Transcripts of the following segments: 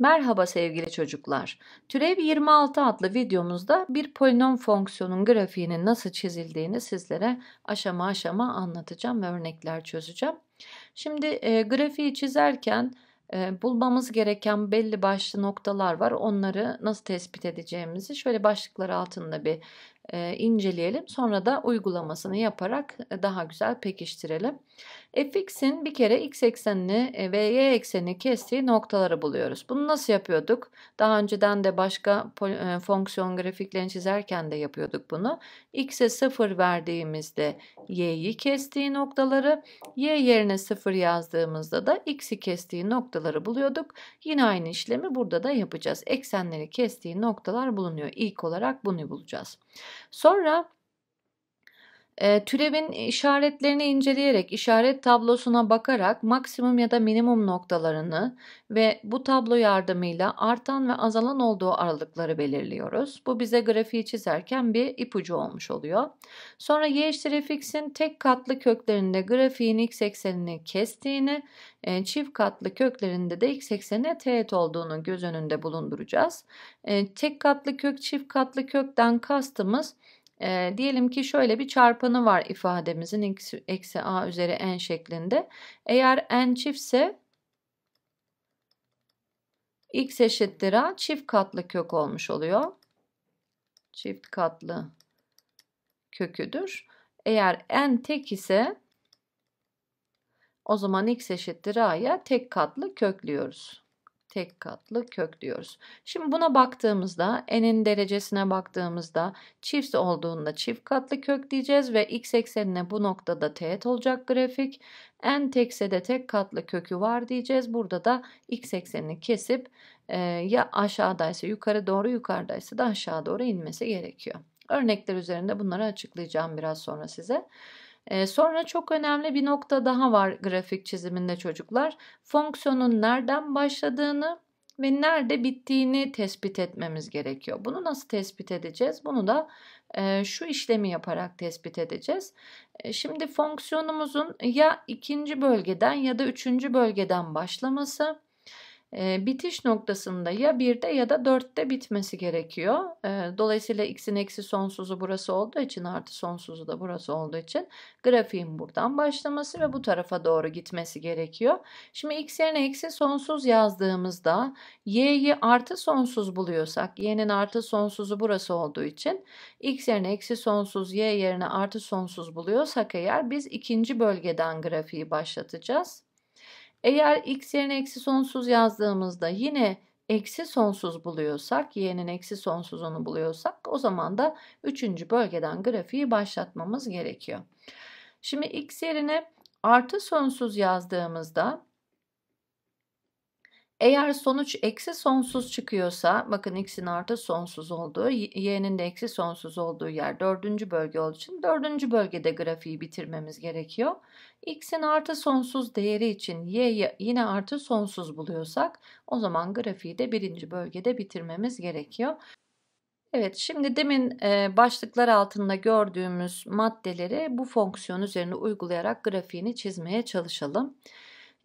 Merhaba sevgili çocuklar. Türev 26 adlı videomuzda bir polinom fonksiyonun grafiğinin nasıl çizildiğini sizlere aşama aşama anlatacağım ve örnekler çözeceğim. Şimdi e, grafiği çizerken e, bulmamız gereken belli başlı noktalar var. Onları nasıl tespit edeceğimizi şöyle başlıklar altında bir e, inceleyelim. Sonra da uygulamasını yaparak e, daha güzel pekiştirelim. Fx'in bir kere x eksenini e, ve y eksenini kestiği noktaları buluyoruz. Bunu nasıl yapıyorduk? Daha önceden de başka e, fonksiyon grafiklerini çizerken de yapıyorduk bunu. x'e 0 verdiğimizde y'yi kestiği noktaları, y yerine 0 yazdığımızda da x'i kestiği noktaları buluyorduk. Yine aynı işlemi burada da yapacağız. Eksenleri kestiği noktalar bulunuyor. İlk olarak bunu bulacağız. Sonra e, türevin işaretlerini inceleyerek, işaret tablosuna bakarak maksimum ya da minimum noktalarını ve bu tablo yardımıyla artan ve azalan olduğu aralıkları belirliyoruz. Bu bize grafiği çizerken bir ipucu olmuş oluyor. Sonra y eşittir fx'in tek katlı köklerinde grafiğin x eksenini kestiğini, e, çift katlı köklerinde de x eksenine teğet olduğunu göz önünde bulunduracağız. E, tek katlı kök, çift katlı kökten kastımız e, diyelim ki şöyle bir çarpanı var ifademizin x eksi a üzeri n şeklinde. Eğer n çiftse x eşittir a çift katlı kök olmuş oluyor. Çift katlı köküdür. Eğer n tek ise o zaman x eşittir a'ya tek katlı köklüyoruz tek katlı kök diyoruz. Şimdi buna baktığımızda n'in derecesine baktığımızda çift olduğunda çift katlı kök diyeceğiz ve x eksenine bu noktada teğet olacak grafik. n tekse de tek katlı kökü var diyeceğiz. Burada da x eksenini kesip e, ya aşağıdaysa yukarı doğru yukarıdaysa da aşağı doğru inmesi gerekiyor. Örnekler üzerinde bunları açıklayacağım biraz sonra size. Ee, sonra çok önemli bir nokta daha var grafik çiziminde çocuklar. Fonksiyonun nereden başladığını ve nerede bittiğini tespit etmemiz gerekiyor. Bunu nasıl tespit edeceğiz? Bunu da e, şu işlemi yaparak tespit edeceğiz. E, şimdi fonksiyonumuzun ya ikinci bölgeden ya da üçüncü bölgeden başlaması e, bitiş noktasında ya 1'de ya da 4'te bitmesi gerekiyor. E, dolayısıyla x'in eksi sonsuzu burası olduğu için artı sonsuzu da burası olduğu için grafiğin buradan başlaması ve bu tarafa doğru gitmesi gerekiyor. Şimdi x yerine eksi sonsuz yazdığımızda y'yi artı sonsuz buluyorsak y'nin artı sonsuzu burası olduğu için x yerine eksi sonsuz y yerine artı sonsuz buluyorsak eğer biz ikinci bölgeden grafiği başlatacağız. Eğer x yerine eksi sonsuz yazdığımızda yine eksi sonsuz buluyorsak, y'nin eksi sonsuzunu buluyorsak o zaman da üçüncü bölgeden grafiği başlatmamız gerekiyor. Şimdi x yerine artı sonsuz yazdığımızda eğer sonuç eksi sonsuz çıkıyorsa, bakın x'in artı sonsuz olduğu, y'nin de eksi sonsuz olduğu yer dördüncü bölge olduğu için dördüncü bölgede grafiği bitirmemiz gerekiyor. x'in artı sonsuz değeri için y yine artı sonsuz buluyorsak, o zaman grafiği de birinci bölgede bitirmemiz gerekiyor. Evet, şimdi demin e, başlıklar altında gördüğümüz maddeleri bu fonksiyon üzerine uygulayarak grafiğini çizmeye çalışalım.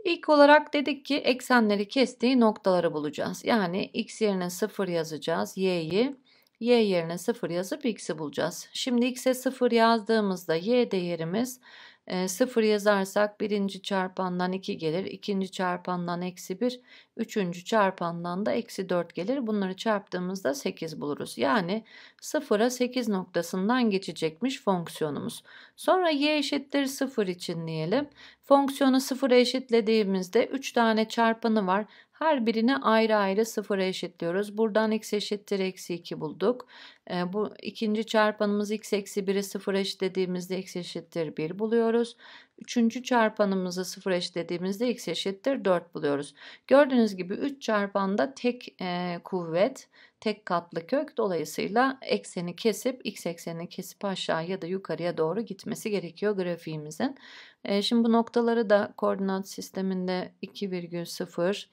İlk olarak dedik ki eksenleri kestiği noktaları bulacağız. Yani x yerine 0 yazacağız. Y'yi y yerine 0 yazıp x'i bulacağız. Şimdi x'e 0 yazdığımızda y değerimiz e, 0 yazarsak birinci çarpandan 2 gelir. ikinci çarpandan eksi 1. Üçüncü çarpandan da eksi 4 gelir. Bunları çarptığımızda 8 buluruz. Yani 0'a 8 noktasından geçecekmiş fonksiyonumuz. Sonra y eşittir 0 için diyelim. Fonksiyonu 0'a eşitlediğimizde 3 tane çarpanı var. Her birini ayrı ayrı sıfıra eşitliyoruz. Buradan x eşittir eksi 2 bulduk. E, bu ikinci çarpanımız x eksi 1'i sıfıra eşitlediğimizde x eşittir 1 buluyoruz. Üçüncü çarpanımızı sıfıra eşitlediğimizde x eşittir 4 buluyoruz. Gördüğünüz gibi 3 çarpanda tek e, kuvvet, tek katlı kök. Dolayısıyla ekseni kesip x eksenini kesip aşağı ya da yukarıya doğru gitmesi gerekiyor grafiğimizin. E, şimdi bu noktaları da koordinat sisteminde 2,0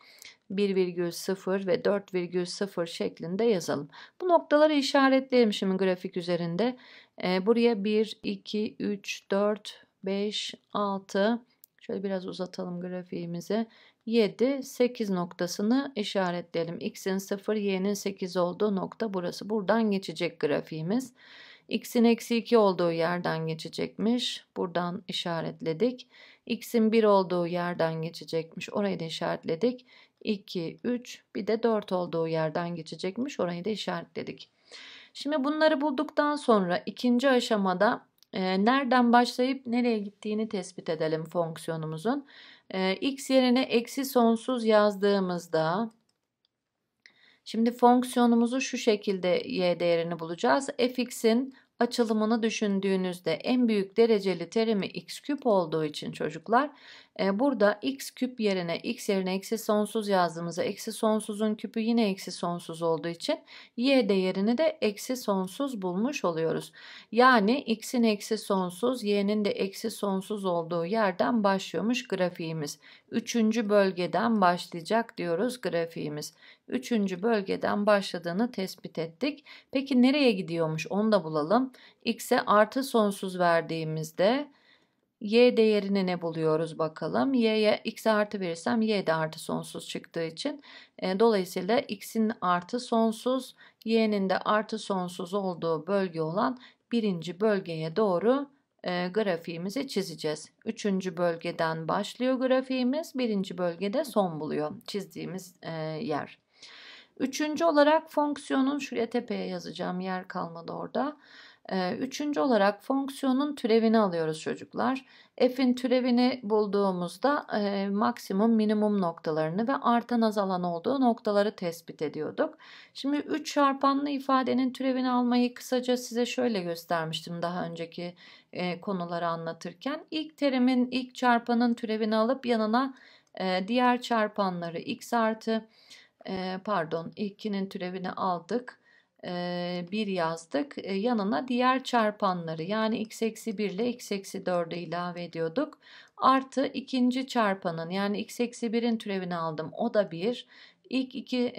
1,0 ve 4,0 şeklinde yazalım. Bu noktaları işaretleyelim şimdi grafik üzerinde. E, buraya 1, 2, 3, 4, 5, 6, şöyle biraz uzatalım grafiğimizi. 7, 8 noktasını işaretleyelim. X'in 0, Y'nin 8 olduğu nokta burası. Buradan geçecek grafiğimiz. X'in eksi 2 olduğu yerden geçecekmiş. Buradan işaretledik. X'in 1 olduğu yerden geçecekmiş. Orayı da işaretledik. 2, 3 bir de 4 olduğu yerden geçecekmiş. Orayı da işaretledik. Şimdi bunları bulduktan sonra ikinci aşamada nereden başlayıp nereye gittiğini tespit edelim fonksiyonumuzun. X yerine eksi sonsuz yazdığımızda şimdi fonksiyonumuzu şu şekilde y değerini bulacağız. fx'in açılımını düşündüğünüzde en büyük dereceli terimi x küp olduğu için çocuklar e, burada x küp yerine x yerine eksi sonsuz yazdığımızda eksi sonsuzun küpü yine eksi sonsuz olduğu için y değerini de eksi sonsuz bulmuş oluyoruz. Yani x'in eksi sonsuz y'nin de eksi sonsuz olduğu yerden başlıyormuş grafiğimiz. Üçüncü bölgeden başlayacak diyoruz grafiğimiz. Üçüncü bölgeden başladığını tespit ettik. Peki nereye gidiyormuş onu da bulalım. x'e artı sonsuz verdiğimizde y değerini ne buluyoruz bakalım. y'ye x artı verirsem y de artı sonsuz çıktığı için e, dolayısıyla x'in artı sonsuz y'nin de artı sonsuz olduğu bölge olan birinci bölgeye doğru e, grafiğimizi çizeceğiz. Üçüncü bölgeden başlıyor grafiğimiz. Birinci bölgede son buluyor çizdiğimiz e, yer. Üçüncü olarak fonksiyonun şuraya tepeye yazacağım yer kalmadı orada. Üçüncü olarak fonksiyonun türevini alıyoruz çocuklar. F'in türevini bulduğumuzda e, maksimum minimum noktalarını ve artan azalan olduğu noktaları tespit ediyorduk. Şimdi 3 çarpanlı ifadenin türevini almayı kısaca size şöyle göstermiştim daha önceki e, konuları anlatırken. İlk terimin ilk çarpanın türevini alıp yanına e, diğer çarpanları x artı pardon ilkinin türevini aldık. 1 yazdık. Yanına diğer çarpanları yani x eksi 1 ile x eksi 4'ü ilave ediyorduk. Artı ikinci çarpanın yani x eksi 1'in türevini aldım. O da 1. İlk iki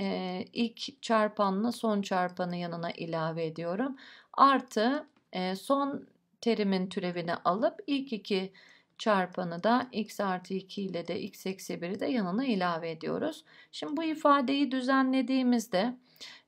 ilk çarpanla son çarpanı yanına ilave ediyorum. Artı son terimin türevini alıp ilk iki çarpanı da x artı 2 ile de x eksi 1'i de yanına ilave ediyoruz. Şimdi bu ifadeyi düzenlediğimizde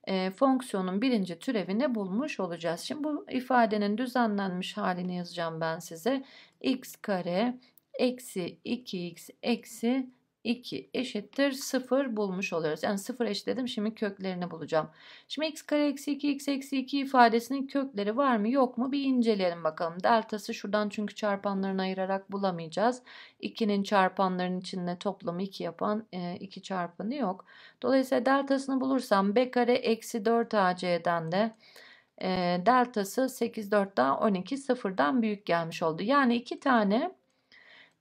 e, fonksiyonun birinci türevini bulmuş olacağız. Şimdi bu ifadenin düzenlenmiş halini yazacağım ben size. x kare eksi 2x eksi 2 eşittir 0 bulmuş oluyoruz. Yani 0 eşitledim şimdi köklerini bulacağım. Şimdi x kare eksi 2 x eksi 2 ifadesinin kökleri var mı yok mu bir inceleyelim bakalım. Deltası şuradan çünkü çarpanlarını ayırarak bulamayacağız. 2'nin çarpanlarının içinde toplamı 2 yapan 2 e, çarpanı yok. Dolayısıyla deltasını bulursam b kare eksi 4 ac'den de e, deltası 8 4 daha 12 sıfırdan büyük gelmiş oldu. Yani iki tane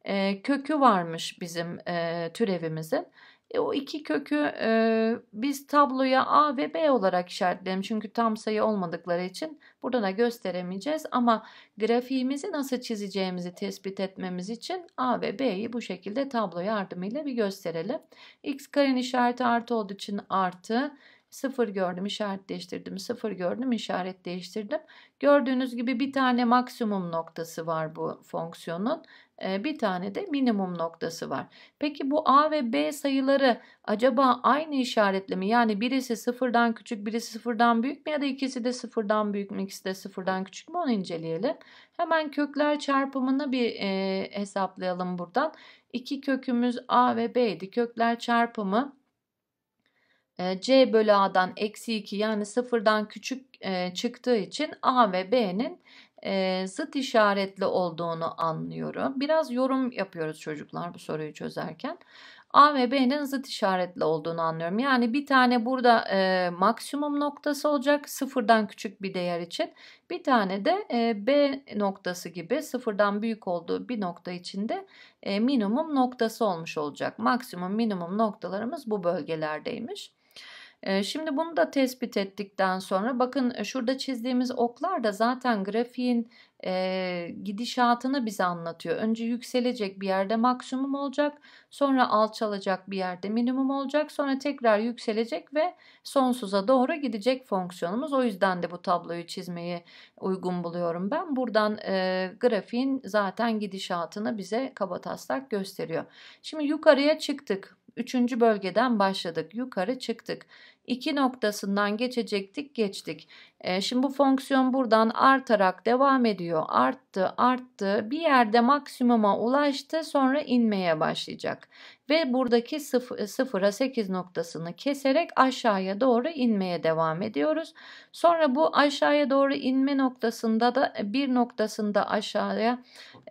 e, kökü varmış bizim e, türevimizin. E, o iki kökü e, biz tabloya A ve B olarak işaretleyelim. Çünkü tam sayı olmadıkları için burada da gösteremeyeceğiz. Ama grafiğimizi nasıl çizeceğimizi tespit etmemiz için A ve B'yi bu şekilde tablo yardımıyla bir gösterelim. X karenin işareti artı olduğu için artı. 0 gördüm işaret değiştirdim 0 gördüm işaret değiştirdim. Gördüğünüz gibi bir tane maksimum noktası var bu fonksiyonun bir tane de minimum noktası var. Peki bu A ve B sayıları acaba aynı işaretle mi? Yani birisi sıfırdan küçük birisi sıfırdan büyük mü ya da ikisi de sıfırdan büyük mü ikisi de sıfırdan küçük mü onu inceleyelim. Hemen kökler çarpımını bir e, hesaplayalım buradan. İki kökümüz A ve B'ydi. Kökler çarpımı C bölü A'dan eksi 2 yani sıfırdan küçük e, çıktığı için A ve B'nin e, zıt işaretli olduğunu anlıyorum. Biraz yorum yapıyoruz çocuklar bu soruyu çözerken. A ve B'nin zıt işaretli olduğunu anlıyorum. Yani bir tane burada e, maksimum noktası olacak sıfırdan küçük bir değer için. Bir tane de e, B noktası gibi sıfırdan büyük olduğu bir nokta içinde e, minimum noktası olmuş olacak. Maksimum minimum noktalarımız bu bölgelerdeymiş. Şimdi bunu da tespit ettikten sonra bakın şurada çizdiğimiz oklar da zaten grafiğin e, gidişatını bize anlatıyor. Önce yükselecek bir yerde maksimum olacak, sonra alçalacak bir yerde minimum olacak, sonra tekrar yükselecek ve sonsuza doğru gidecek fonksiyonumuz. O yüzden de bu tabloyu çizmeyi uygun buluyorum ben. Buradan e, grafiğin zaten gidişatını bize kabataslak gösteriyor. Şimdi yukarıya çıktık. Üçüncü bölgeden başladık. Yukarı çıktık. 2 noktasından geçecektik, geçtik. E, şimdi bu fonksiyon buradan artarak devam ediyor. Arttı, arttı. Bir yerde maksimuma ulaştı, sonra inmeye başlayacak. Ve buradaki 0'a 8 noktasını keserek aşağıya doğru inmeye devam ediyoruz. Sonra bu aşağıya doğru inme noktasında da bir noktasında aşağıya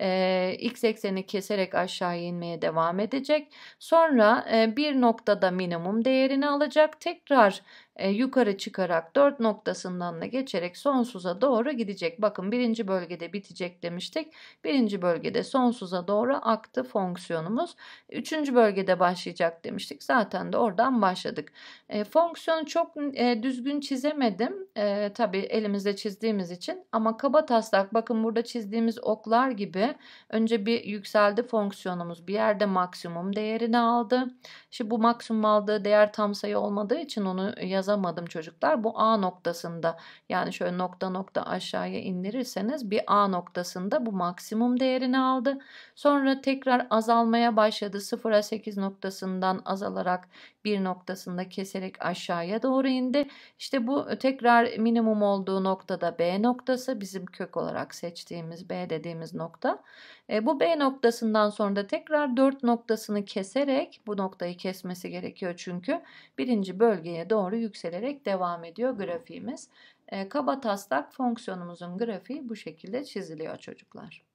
e, x ekseni keserek aşağıya inmeye devam edecek. Sonra e, bir noktada minimum değerini alacak. Tekrar twarz. E, yukarı çıkarak 4 noktasından da geçerek sonsuza doğru gidecek. Bakın birinci bölgede bitecek demiştik. Birinci bölgede sonsuza doğru aktı fonksiyonumuz. Üçüncü bölgede başlayacak demiştik. Zaten de oradan başladık. E, fonksiyonu çok e, düzgün çizemedim. E, tabii elimizde çizdiğimiz için ama kaba taslak bakın burada çizdiğimiz oklar gibi önce bir yükseldi fonksiyonumuz. Bir yerde maksimum değerini aldı. Şimdi bu maksimum aldığı değer tam sayı olmadığı için onu yazamadım çocuklar. Bu A noktasında yani şöyle nokta nokta aşağıya indirirseniz bir A noktasında bu maksimum değerini aldı. Sonra tekrar azalmaya başladı. 0'a 8 noktasından azalarak bir noktasında keserek aşağıya doğru indi. İşte bu tekrar minimum olduğu noktada B noktası bizim kök olarak seçtiğimiz B dediğimiz nokta. E, bu B noktasından sonra da tekrar 4 noktasını keserek bu noktayı kesmesi gerekiyor çünkü birinci bölgeye doğru yükselerek devam ediyor grafiğimiz. E, kaba taslak fonksiyonumuzun grafiği bu şekilde çiziliyor çocuklar.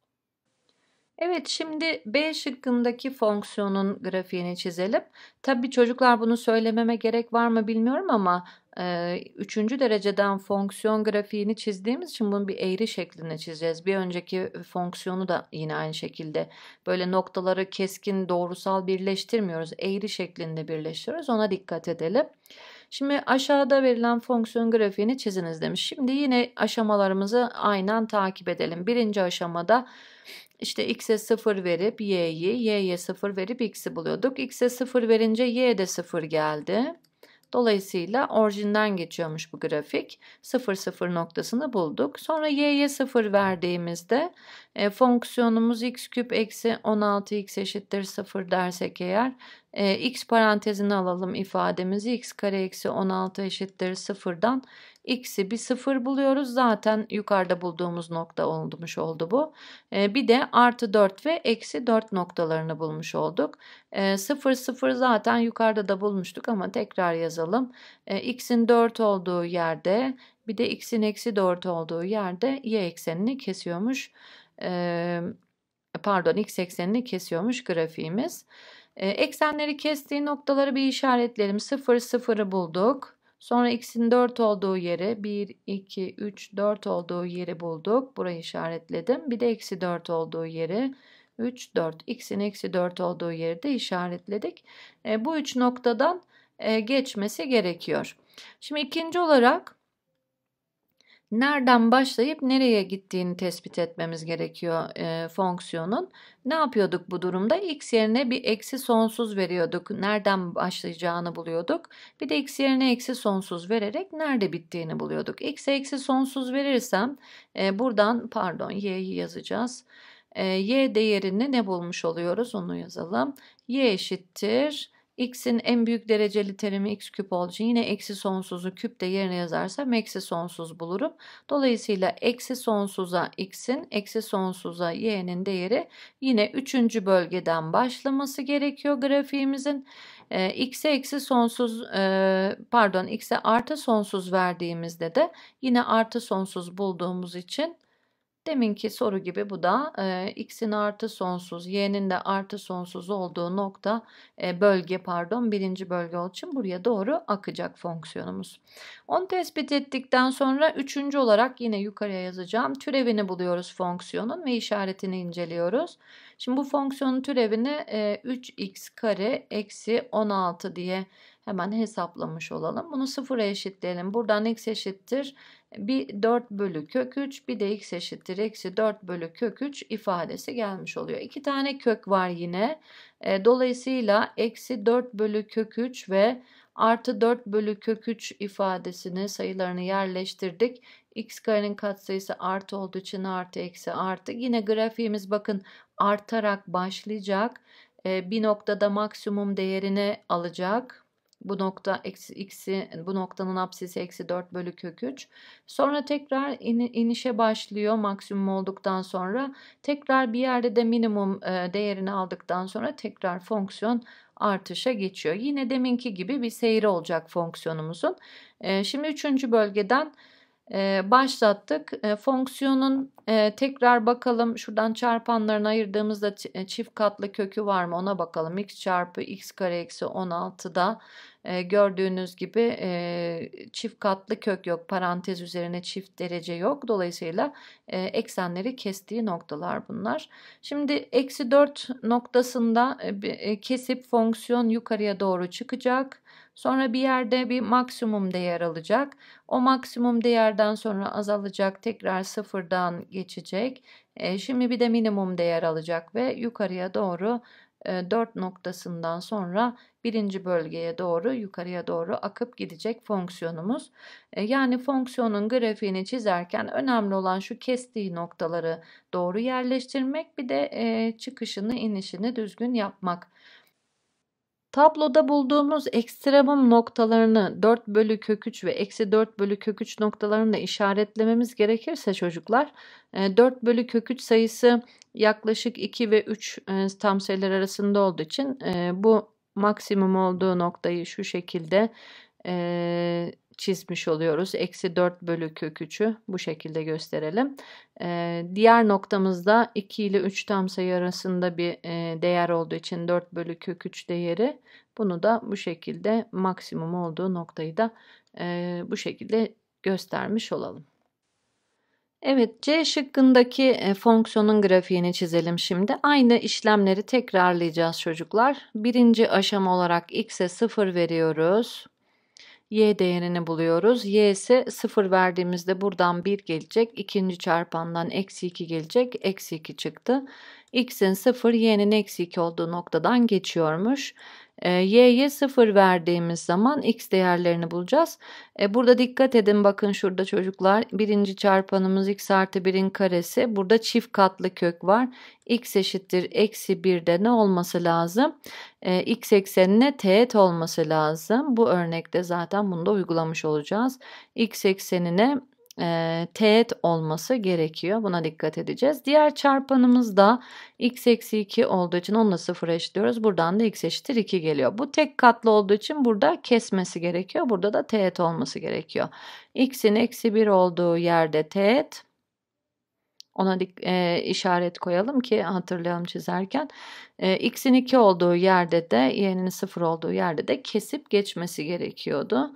Evet şimdi B şıkkındaki fonksiyonun grafiğini çizelim. Tabii çocuklar bunu söylememe gerek var mı bilmiyorum ama e, üçüncü dereceden fonksiyon grafiğini çizdiğimiz için bunu bir eğri şeklinde çizeceğiz. Bir önceki fonksiyonu da yine aynı şekilde böyle noktaları keskin doğrusal birleştirmiyoruz. Eğri şeklinde birleştiriyoruz. Ona dikkat edelim. Şimdi aşağıda verilen fonksiyon grafiğini çiziniz demiş. Şimdi yine aşamalarımızı aynen takip edelim. Birinci aşamada işte x'e 0 verip y'yi, y'ye 0 verip x'i buluyorduk. x'e 0 verince y de 0 geldi. Dolayısıyla orijinden geçiyormuş bu grafik. 0 0 noktasını bulduk. Sonra y'ye 0 verdiğimizde e, fonksiyonumuz x küp eksi 16x eşittir 0 dersek eğer e, x parantezini alalım ifademizi x kare eksi 16 eşittir 0'dan x'i bir 0 buluyoruz. Zaten yukarıda bulduğumuz nokta olmuş oldu bu. E, bir de artı 4 ve eksi 4 noktalarını bulmuş olduk. E, 0 0 zaten yukarıda da bulmuştuk ama tekrar yazalım. E, x'in 4 olduğu yerde bir de x'in eksi 4 olduğu yerde y eksenini kesiyormuş. E, pardon x eksenini kesiyormuş grafiğimiz. E, eksenleri kestiği noktaları bir işaretleyelim. 0 0'ı bulduk. Sonra x'in 4 olduğu yere 1, 2, 3, 4 olduğu yeri bulduk. Burayı işaretledim. Bir de eksi 4 olduğu yeri 3, 4. x'in eksi 4 olduğu yeri de işaretledik. E, bu üç noktadan e, geçmesi gerekiyor. Şimdi ikinci olarak nereden başlayıp nereye gittiğini tespit etmemiz gerekiyor e, fonksiyonun. Ne yapıyorduk bu durumda? x yerine bir eksi sonsuz veriyorduk. Nereden başlayacağını buluyorduk. Bir de x yerine eksi sonsuz vererek nerede bittiğini buluyorduk. x'e eksi sonsuz verirsem e, buradan pardon y'yi yazacağız. E, y değerini ne bulmuş oluyoruz onu yazalım. y eşittir x'in en büyük dereceli terimi x küp olduğu için yine eksi sonsuzu küp de yerine yazarsam eksi sonsuz bulurum. Dolayısıyla eksi sonsuza x'in eksi sonsuza y'nin değeri yine üçüncü bölgeden başlaması gerekiyor grafiğimizin. E, x'e eksi sonsuz e, pardon x'e artı sonsuz verdiğimizde de yine artı sonsuz bulduğumuz için Deminki soru gibi bu da e, x'in artı sonsuz, y'nin de artı sonsuz olduğu nokta e, bölge pardon birinci bölge olduğu için buraya doğru akacak fonksiyonumuz. Onu tespit ettikten sonra üçüncü olarak yine yukarıya yazacağım. Türevini buluyoruz fonksiyonun ve işaretini inceliyoruz. Şimdi bu fonksiyonun türevini e, 3x kare eksi 16 diye hemen hesaplamış olalım. Bunu sıfıra eşitleyelim. Buradan x eşittir bir 4 bölü kök 3 bir de x eşittir eksi 4 bölü kök 3 ifadesi gelmiş oluyor. İki tane kök var yine. E, dolayısıyla eksi 4 bölü kök 3 ve artı 4 bölü kök 3 ifadesini sayılarını yerleştirdik. x karenin katsayısı artı olduğu için artı eksi artı. Yine grafiğimiz bakın artarak başlayacak. e, bir noktada maksimum değerini alacak. Bu nokta eksi x'i bu noktanın apsisi eksi 4 bölü kök 3. Sonra tekrar in, inişe başlıyor maksimum olduktan sonra. Tekrar bir yerde de minimum e, değerini aldıktan sonra tekrar fonksiyon artışa geçiyor. Yine deminki gibi bir seyri olacak fonksiyonumuzun. E, şimdi üçüncü bölgeden başlattık. E, fonksiyonun e, tekrar bakalım şuradan çarpanlarını ayırdığımızda e, çift katlı kökü var mı ona bakalım. x çarpı x kare eksi 16'da e, gördüğünüz gibi çift katlı kök yok. Parantez üzerine çift derece yok. Dolayısıyla eksenleri kestiği noktalar bunlar. Şimdi eksi 4 noktasında kesip fonksiyon yukarıya doğru çıkacak. Sonra bir yerde bir maksimum değer alacak. O maksimum değerden sonra azalacak. Tekrar sıfırdan geçecek. E, şimdi bir de minimum değer alacak ve yukarıya doğru 4 noktasından sonra birinci bölgeye doğru yukarıya doğru akıp gidecek fonksiyonumuz. Yani fonksiyonun grafiğini çizerken önemli olan şu kestiği noktaları doğru yerleştirmek bir de çıkışını inişini düzgün yapmak. Tabloda bulduğumuz ekstremum noktalarını 4 bölü kök 3 ve eksi 4 bölü kök 3 noktalarını da işaretlememiz gerekirse çocuklar 4 bölü kök 3 sayısı yaklaşık 2 ve 3 tam sayılar arasında olduğu için bu maksimum olduğu noktayı şu şekilde e, çizmiş oluyoruz. Eksi 4 bölü kök 3'ü bu şekilde gösterelim. E, diğer noktamızda 2 ile 3 tam sayı arasında bir e, değer olduğu için 4 bölü kök 3 değeri. Bunu da bu şekilde maksimum olduğu noktayı da e, bu şekilde göstermiş olalım. Evet, C şıkkındaki fonksiyonun grafiğini çizelim şimdi. Aynı işlemleri tekrarlayacağız çocuklar. Birinci aşama olarak x'e 0 veriyoruz. Y değerini buluyoruz. Y ise 0 verdiğimizde buradan 1 gelecek. İkinci çarpandan eksi 2 gelecek. Eksi 2 çıktı. X'in 0, Y'nin eksi 2 olduğu noktadan geçiyormuş. E, y'ye 0 verdiğimiz zaman x değerlerini bulacağız. E, burada dikkat edin bakın şurada çocuklar birinci çarpanımız x artı 1'in karesi. Burada çift katlı kök var. x eşittir eksi 1'de ne olması lazım? E, x eksenine teğet olması lazım. Bu örnekte zaten bunu da uygulamış olacağız. x eksenine e, teğet olması gerekiyor. Buna dikkat edeceğiz. Diğer çarpanımız da x eksi 2 olduğu için onunla 0 eşitliyoruz. Buradan da x eşittir 2 geliyor. Bu tek katlı olduğu için burada kesmesi gerekiyor. Burada da teğet olması gerekiyor. x'in eksi 1 olduğu yerde teğet. Ona e, işaret koyalım ki hatırlayalım çizerken. E, x'in 2 olduğu yerde de y'nin 0 olduğu yerde de kesip geçmesi gerekiyordu.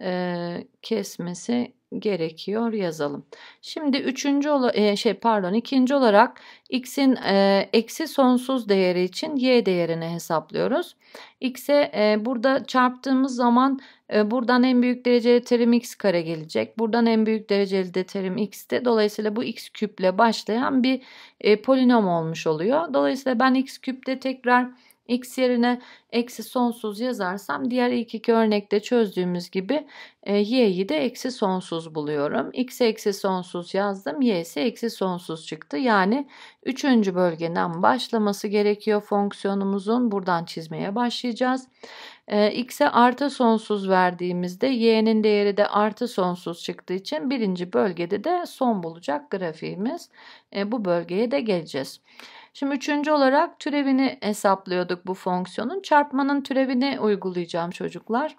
E, kesmesi gerekiyor yazalım. Şimdi üçüncü e, şey pardon ikinci olarak x'in e, eksi sonsuz değeri için y değerini hesaplıyoruz. x'e e, burada çarptığımız zaman e, buradan en büyük dereceli terim x kare gelecek. Buradan en büyük dereceli de terim x'te. Dolayısıyla bu x küple başlayan bir e, polinom olmuş oluyor. Dolayısıyla ben x küpte tekrar x yerine eksi sonsuz yazarsam diğer ilk iki örnekte çözdüğümüz gibi e, y'yi de eksi sonsuz buluyorum. x eksi sonsuz yazdım. y ise eksi sonsuz çıktı. Yani üçüncü bölgeden başlaması gerekiyor fonksiyonumuzun. Buradan çizmeye başlayacağız. E, x'e artı sonsuz verdiğimizde y'nin değeri de artı sonsuz çıktığı için birinci bölgede de son bulacak grafiğimiz. E, bu bölgeye de geleceğiz. Şimdi üçüncü olarak türevini hesaplıyorduk bu fonksiyonun. Çarpmanın türevini uygulayacağım çocuklar.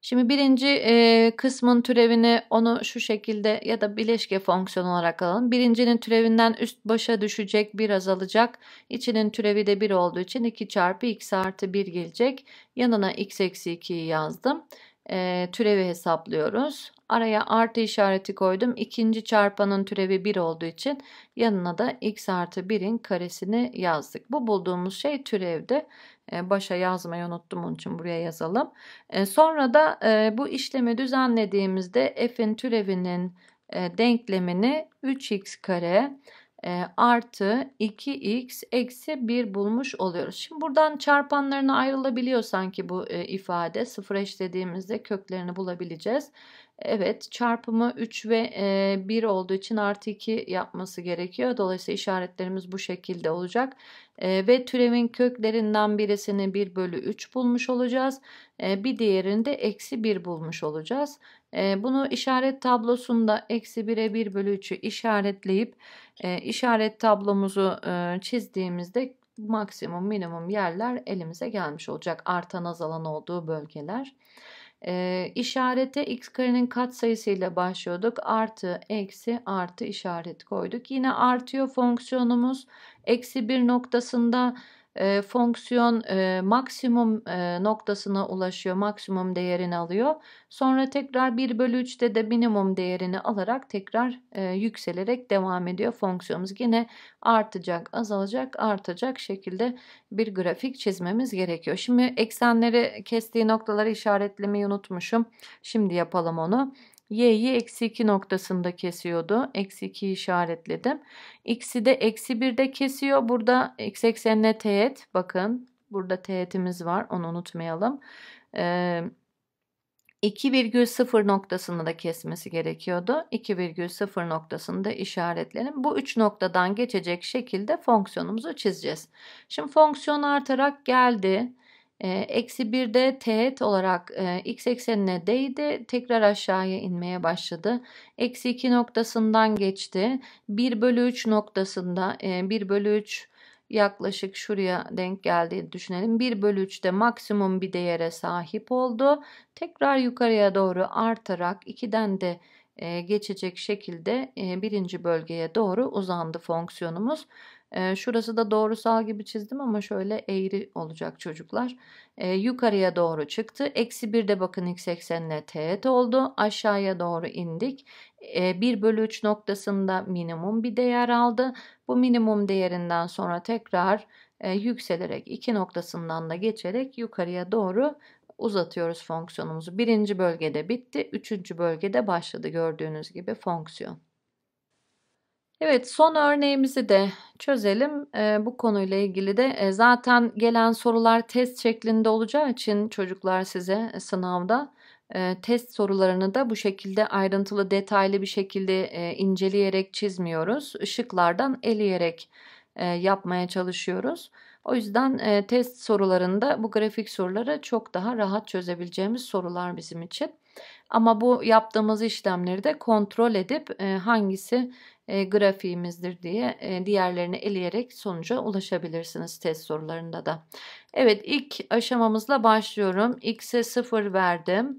Şimdi birinci e, kısmın türevini onu şu şekilde ya da bileşke fonksiyon olarak alalım. Birincinin türevinden üst başa düşecek bir azalacak. İçinin türevi de 1 olduğu için 2 çarpı x artı 1 gelecek. Yanına x eksi 2'yi yazdım. E, türevi hesaplıyoruz. Araya artı işareti koydum. İkinci çarpanın türevi 1 olduğu için yanına da x artı 1'in karesini yazdık. Bu bulduğumuz şey türevdi. Ee, başa yazmayı unuttum onun için buraya yazalım. Ee, sonra da e, bu işlemi düzenlediğimizde f'in türevinin e, denklemini 3x kare e, artı 2x eksi 1 bulmuş oluyoruz. Şimdi buradan çarpanlarına ayrılabiliyor sanki bu ifade. Sıfır eşlediğimizde köklerini bulabileceğiz. Evet çarpımı 3 ve e, 1 olduğu için artı 2 yapması gerekiyor. Dolayısıyla işaretlerimiz bu şekilde olacak. E, ve türevin köklerinden birisini 1 bölü 3 bulmuş olacağız. E, bir diğerini de eksi 1 bulmuş olacağız. E, bunu işaret tablosunda eksi 1'e 1 bölü 3'ü işaretleyip e, işaret tablomuzu e, çizdiğimizde maksimum minimum yerler elimize gelmiş olacak. Artan azalan olduğu bölgeler. E, işarete x karenin katsayısıyla başlıyorduk. Artı, eksi, artı işaret koyduk. Yine artıyor fonksiyonumuz. Eksi bir noktasında e, fonksiyon e, maksimum e, noktasına ulaşıyor. Maksimum değerini alıyor. Sonra tekrar 1 bölü 3'te de minimum değerini alarak tekrar e, yükselerek devam ediyor. Fonksiyonumuz yine artacak, azalacak, artacak şekilde bir grafik çizmemiz gerekiyor. Şimdi eksenleri kestiği noktaları işaretlemeyi unutmuşum. Şimdi yapalım onu y'yi eksi 2 noktasında kesiyordu. Eksi 2 işaretledim. X'i de eksi 1'de kesiyor. Burada x eksenine teğet. Bakın burada teğetimiz var. Onu unutmayalım. Ee, 2,0 noktasını da kesmesi gerekiyordu. 2,0 noktasını da işaretleyelim. Bu 3 noktadan geçecek şekilde fonksiyonumuzu çizeceğiz. Şimdi fonksiyon artarak geldi. Eksi 1'de teğet olarak e, x eksenine değdi. Tekrar aşağıya inmeye başladı. Eksi 2 noktasından geçti. 1 bölü 3 noktasında e, 1 bölü 3 yaklaşık şuraya denk geldiğini düşünelim. 1 bölü 3'te maksimum bir değere sahip oldu. Tekrar yukarıya doğru artarak 2'den de geçecek şekilde birinci bölgeye doğru uzandı fonksiyonumuz. Şurası da doğrusal gibi çizdim ama şöyle eğri olacak çocuklar. E, yukarıya doğru çıktı. Eksi 1'de bakın x eksenine teğet oldu. Aşağıya doğru indik. E, 1 bölü 3 noktasında minimum bir değer aldı. Bu minimum değerinden sonra tekrar yükselerek 2 noktasından da geçerek yukarıya doğru uzatıyoruz fonksiyonumuzu. Birinci bölgede bitti. Üçüncü bölgede başladı gördüğünüz gibi fonksiyon. Evet son örneğimizi de çözelim. E, bu konuyla ilgili de e, zaten gelen sorular test şeklinde olacağı için çocuklar size sınavda e, test sorularını da bu şekilde ayrıntılı detaylı bir şekilde e, inceleyerek çizmiyoruz. Işıklardan eleyerek e, yapmaya çalışıyoruz. O yüzden e, test sorularında bu grafik soruları çok daha rahat çözebileceğimiz sorular bizim için. Ama bu yaptığımız işlemleri de kontrol edip e, hangisi e, grafiğimizdir diye e, diğerlerini eleyerek sonuca ulaşabilirsiniz test sorularında da. Evet ilk aşamamızla başlıyorum. X'e 0 verdim.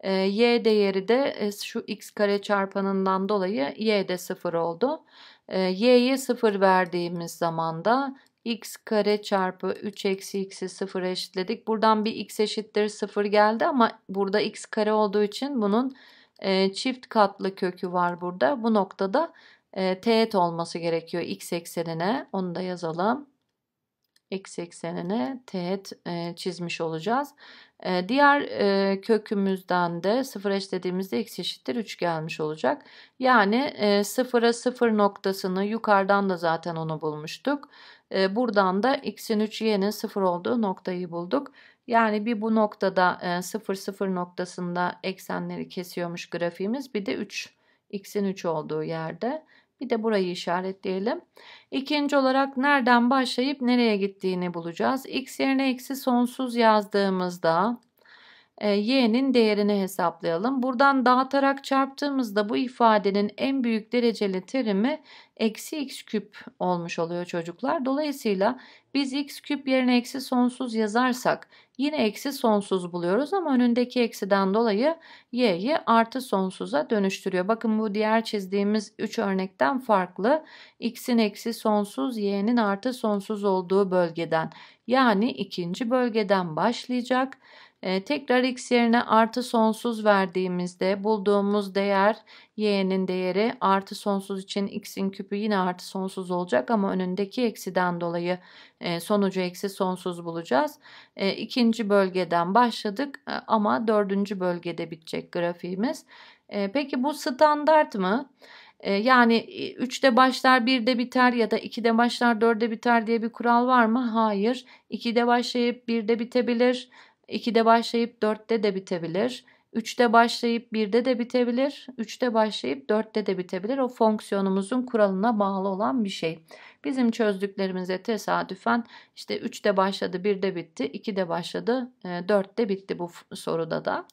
E, y değeri de e, şu x kare çarpanından dolayı y de 0 oldu. E, y'ye 0 verdiğimiz zaman da x kare çarpı 3 eksi x'i 0 eşitledik. Buradan bir x eşittir 0 geldi ama burada x kare olduğu için bunun e, çift katlı kökü var burada. Bu noktada e, teğet olması gerekiyor x eksenine. Onu da yazalım. X eksenine teğet e, çizmiş olacağız. E, diğer e, kökümüzden de 0 eşlediğimizde x eşittir 3 gelmiş olacak. Yani e, 0'a 0 noktasını yukarıdan da zaten onu bulmuştuk. E, buradan da x'in 3 y'nin 0 olduğu noktayı bulduk. Yani bir bu noktada e, 0 0 noktasında eksenleri kesiyormuş grafiğimiz. Bir de 3 x'in 3 olduğu yerde. Bir de burayı işaretleyelim. İkinci olarak nereden başlayıp nereye gittiğini bulacağız. X yerine eksi sonsuz yazdığımızda y'nin değerini hesaplayalım. Buradan dağıtarak çarptığımızda bu ifadenin en büyük dereceli terimi eksi x küp olmuş oluyor çocuklar. Dolayısıyla biz x küp yerine eksi sonsuz yazarsak yine eksi sonsuz buluyoruz ama önündeki eksiden dolayı y'yi artı sonsuza dönüştürüyor. Bakın bu diğer çizdiğimiz 3 örnekten farklı. x'in eksi sonsuz y'nin artı sonsuz olduğu bölgeden yani ikinci bölgeden başlayacak. Tekrar x yerine artı sonsuz verdiğimizde bulduğumuz değer y'nin değeri artı sonsuz için x'in küpü yine artı sonsuz olacak ama önündeki eksiden dolayı sonucu eksi sonsuz bulacağız. E, ikinci bölgeden başladık ama dördüncü bölgede bitecek grafiğimiz. Peki bu standart mı? Yani 3'te başlar 1'de biter ya da 2'de başlar 4'de biter diye bir kural var mı? Hayır. 2'de başlayıp 1'de bitebilir. 2'de başlayıp 4'te de bitebilir. 3'te başlayıp 1'de de bitebilir. 3'te başlayıp 4'te de bitebilir. O fonksiyonumuzun kuralına bağlı olan bir şey. Bizim çözdüklerimize tesadüfen işte 3'te başladı 1'de bitti. 2'de başladı 4'te bitti bu soruda da.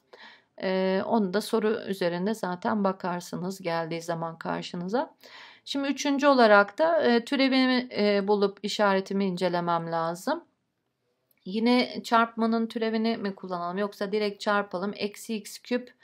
Onu da soru üzerinde zaten bakarsınız geldiği zaman karşınıza. Şimdi üçüncü olarak da türevimi bulup işaretimi incelemem lazım. Yine çarpmanın türevini mi kullanalım yoksa direkt çarpalım. Eksi x küp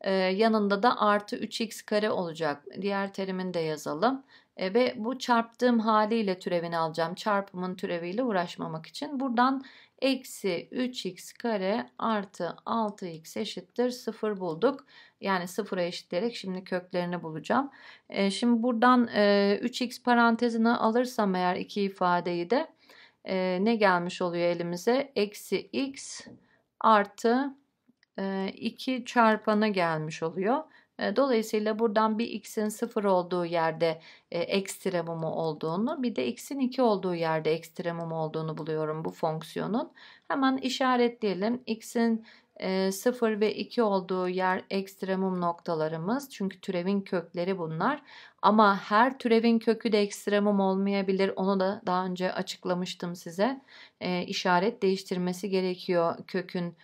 e, yanında da artı 3x kare olacak. Diğer terimini de yazalım. E, ve bu çarptığım haliyle türevini alacağım. Çarpımın türeviyle uğraşmamak için. Buradan eksi 3x kare artı 6x eşittir 0 bulduk. Yani 0'a eşitleyerek şimdi köklerini bulacağım. E, şimdi buradan e, 3x parantezine alırsam eğer iki ifadeyi de e, ne gelmiş oluyor elimize? Eksi x artı e, 2 çarpanı gelmiş oluyor. E, dolayısıyla buradan bir x'in 0 olduğu yerde e, ekstremumu olduğunu bir de x'in 2 olduğu yerde ekstremum olduğunu buluyorum bu fonksiyonun. Hemen işaretleyelim. x'in 0 ve 2 olduğu yer ekstremum noktalarımız. Çünkü türevin kökleri bunlar. Ama her türevin kökü de ekstremum olmayabilir. Onu da daha önce açıklamıştım size. E, işaret değiştirmesi gerekiyor kökün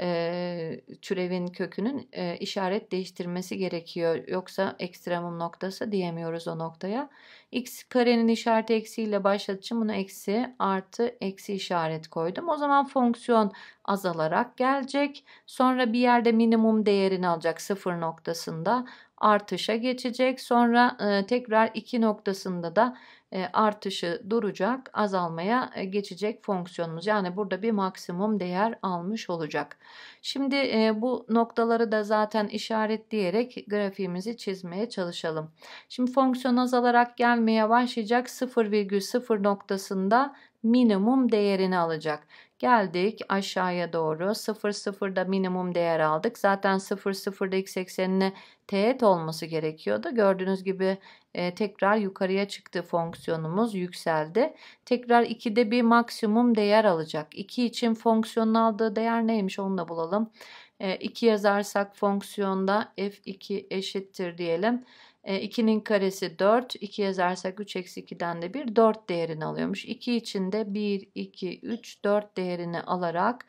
e, türevin kökünün e, işaret değiştirmesi gerekiyor. Yoksa ekstremum noktası diyemiyoruz o noktaya. x karenin işareti eksiyle başladığı için bunu eksi artı eksi işaret koydum. O zaman fonksiyon azalarak gelecek. Sonra bir yerde minimum değerini alacak sıfır noktasında artışa geçecek. Sonra e, tekrar 2 noktasında da artışı duracak, azalmaya e, geçecek fonksiyonumuz. Yani burada bir maksimum değer almış olacak. Şimdi e, bu noktaları da zaten işaretleyerek grafiğimizi çizmeye çalışalım. Şimdi fonksiyon azalarak gelmeye başlayacak 0,0 noktasında minimum değerini alacak. Geldik aşağıya doğru 0 0'da minimum değer aldık. Zaten 0 0'da x eksenine teğet olması gerekiyordu. Gördüğünüz gibi e, tekrar yukarıya çıktı fonksiyonumuz yükseldi. Tekrar 2'de bir maksimum değer alacak. 2 için fonksiyonun aldığı değer neymiş onu da bulalım. E, 2 yazarsak fonksiyonda f2 eşittir diyelim. 2'nin e, karesi 4. 2 yazarsak 3 eksi 2'den de 1 4 değerini alıyormuş. 2 için de 1, 2, 3, 4 değerini alarak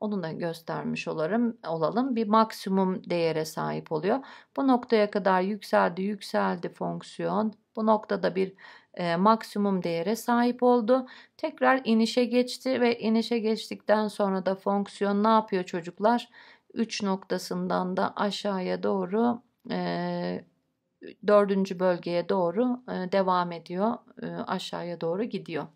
onu da göstermiş olalım. olalım. Bir maksimum değere sahip oluyor. Bu noktaya kadar yükseldi yükseldi fonksiyon. Bu noktada bir e, maksimum değere sahip oldu. Tekrar inişe geçti ve inişe geçtikten sonra da fonksiyon ne yapıyor çocuklar? 3 noktasından da aşağıya doğru e, dördüncü bölgeye doğru e, devam ediyor. E, aşağıya doğru gidiyor.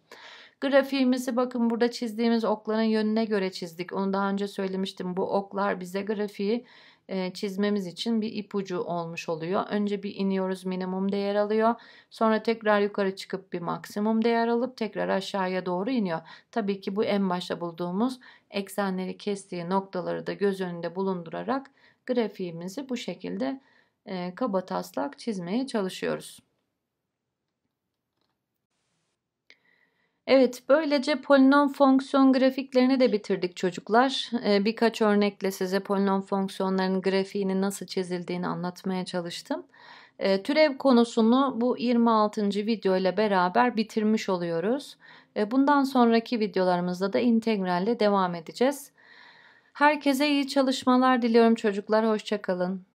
Grafiğimizi bakın burada çizdiğimiz okların yönüne göre çizdik. Onu daha önce söylemiştim. Bu oklar bize grafiği e, çizmemiz için bir ipucu olmuş oluyor. Önce bir iniyoruz minimum değer alıyor. Sonra tekrar yukarı çıkıp bir maksimum değer alıp tekrar aşağıya doğru iniyor. Tabii ki bu en başta bulduğumuz eksenleri kestiği noktaları da göz önünde bulundurarak grafiğimizi bu şekilde e, kaba taslak çizmeye çalışıyoruz. Evet, böylece polinom fonksiyon grafiklerini de bitirdik çocuklar. Ee, birkaç örnekle size polinom fonksiyonların grafiğini nasıl çizildiğini anlatmaya çalıştım. Ee, türev konusunu bu 26. video ile beraber bitirmiş oluyoruz. Ee, bundan sonraki videolarımızda da integralle devam edeceğiz. Herkese iyi çalışmalar diliyorum çocuklar. Hoşçakalın.